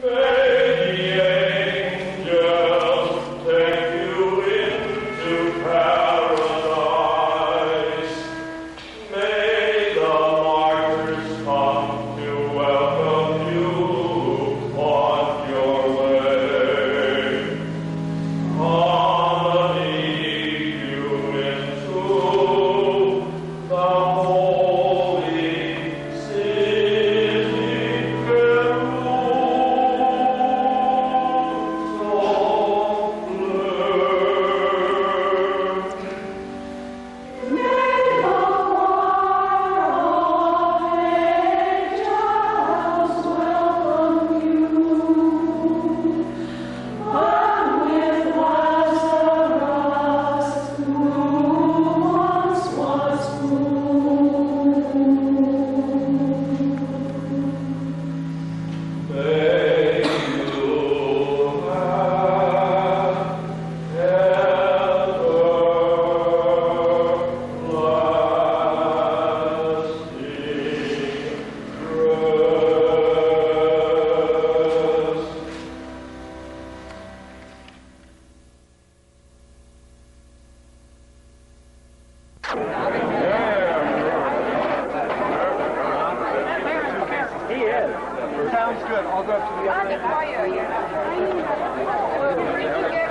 Amen. Like this. Yeah, that's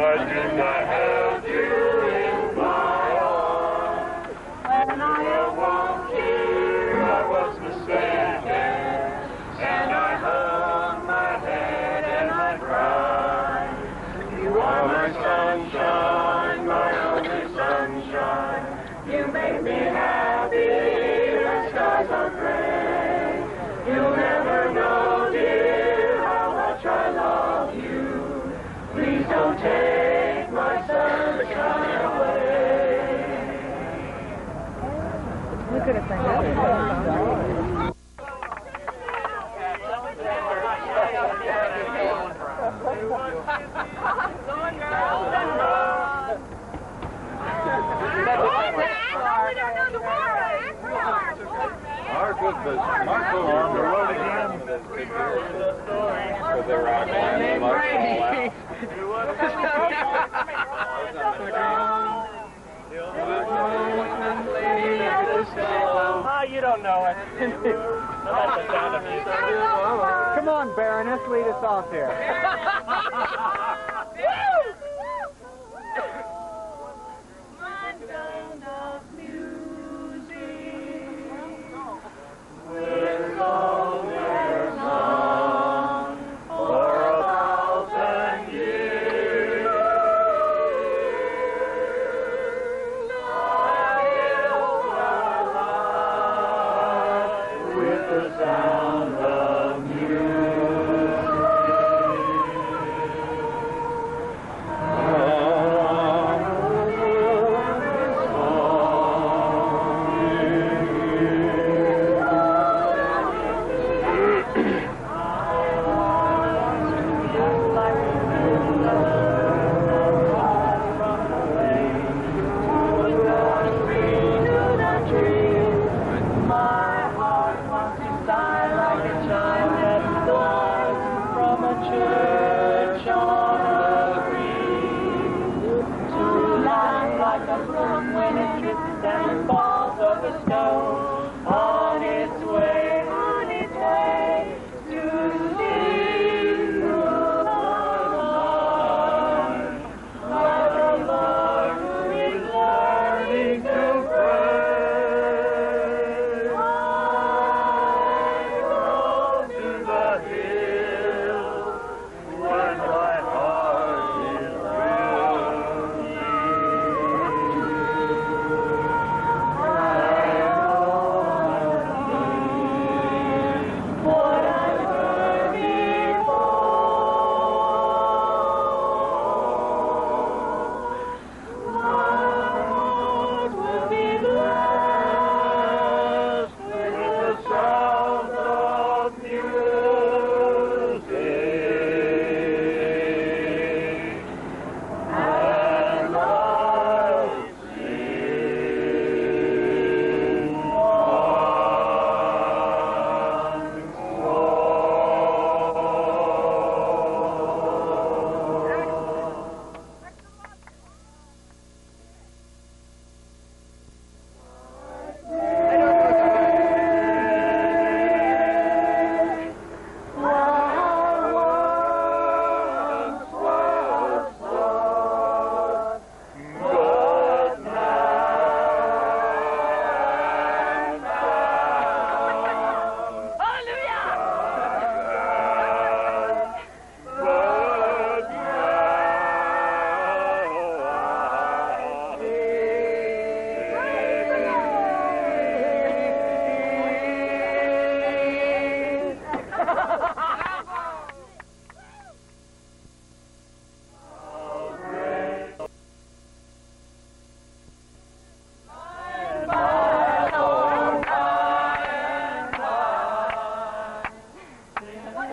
I do not have. Thank you. Mark on the road again. Brady. Ah, oh, you don't know it. Come on, Baroness, lead us off here.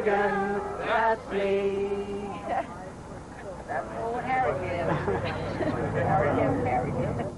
Harrigan, that's me. that's old Harrigan. Harrigan, Harrigan.